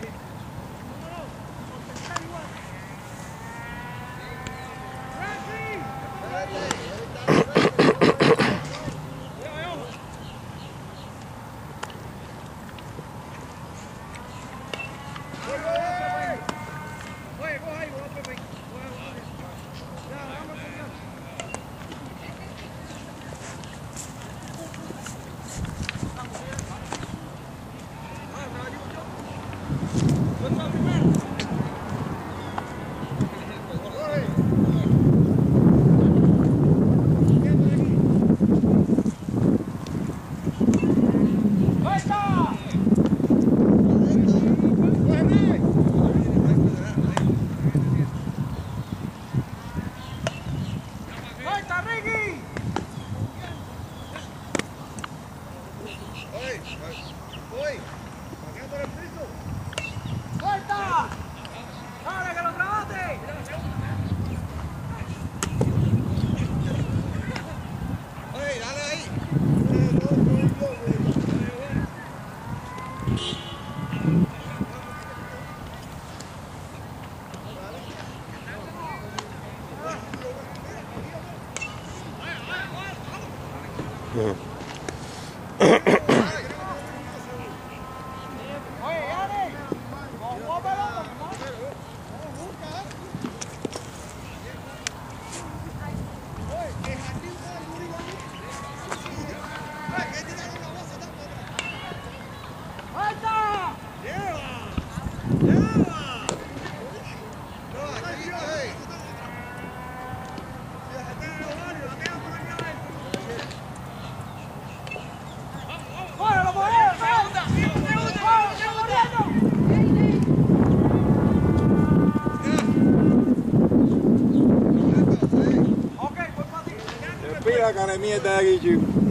Good. Pila cara mierda aquí, chico. Ahí está, vamos.